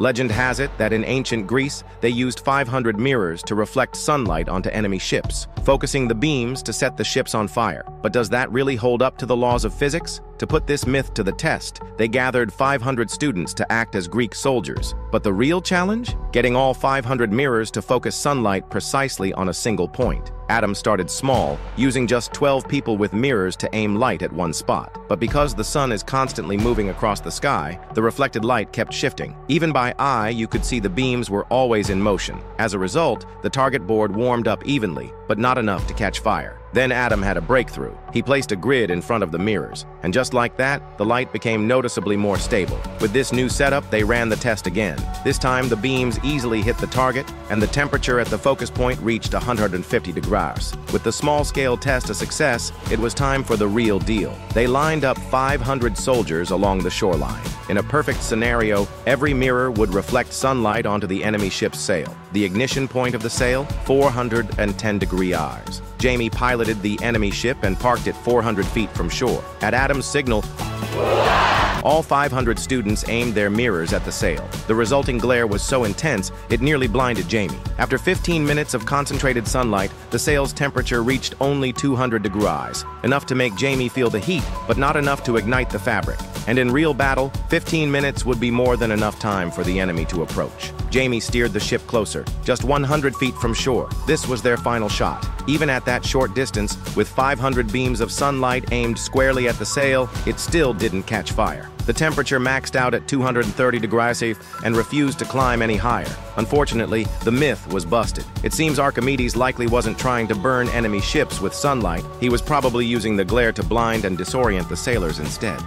Legend has it that in ancient Greece, they used 500 mirrors to reflect sunlight onto enemy ships, focusing the beams to set the ships on fire. But does that really hold up to the laws of physics? To put this myth to the test, they gathered 500 students to act as Greek soldiers. But the real challenge? Getting all 500 mirrors to focus sunlight precisely on a single point. Adam started small, using just 12 people with mirrors to aim light at one spot. But because the sun is constantly moving across the sky, the reflected light kept shifting. Even by eye, you could see the beams were always in motion. As a result, the target board warmed up evenly, but not enough to catch fire. Then Adam had a breakthrough. He placed a grid in front of the mirrors, and just like that, the light became noticeably more stable. With this new setup, they ran the test again. This time, the beams easily hit the target, and the temperature at the focus point reached 150 degrees. With the small-scale test a success, it was time for the real deal. They lined up 500 soldiers along the shoreline. In a perfect scenario, every mirror would reflect sunlight onto the enemy ship's sail. The ignition point of the sail, 410 degree hours. Jamie piloted the enemy ship and parked it 400 feet from shore. At Adam's signal, all 500 students aimed their mirrors at the sail. The resulting glare was so intense, it nearly blinded Jamie. After 15 minutes of concentrated sunlight, the sail's temperature reached only 200 degrees, enough to make Jamie feel the heat, but not enough to ignite the fabric. And in real battle, 15 minutes would be more than enough time for the enemy to approach. Jamie steered the ship closer, just 100 feet from shore. This was their final shot. Even at that short distance, with 500 beams of sunlight aimed squarely at the sail, it still didn't catch fire. The temperature maxed out at 230 degrees and refused to climb any higher. Unfortunately, the myth was busted. It seems Archimedes likely wasn't trying to burn enemy ships with sunlight. He was probably using the glare to blind and disorient the sailors instead.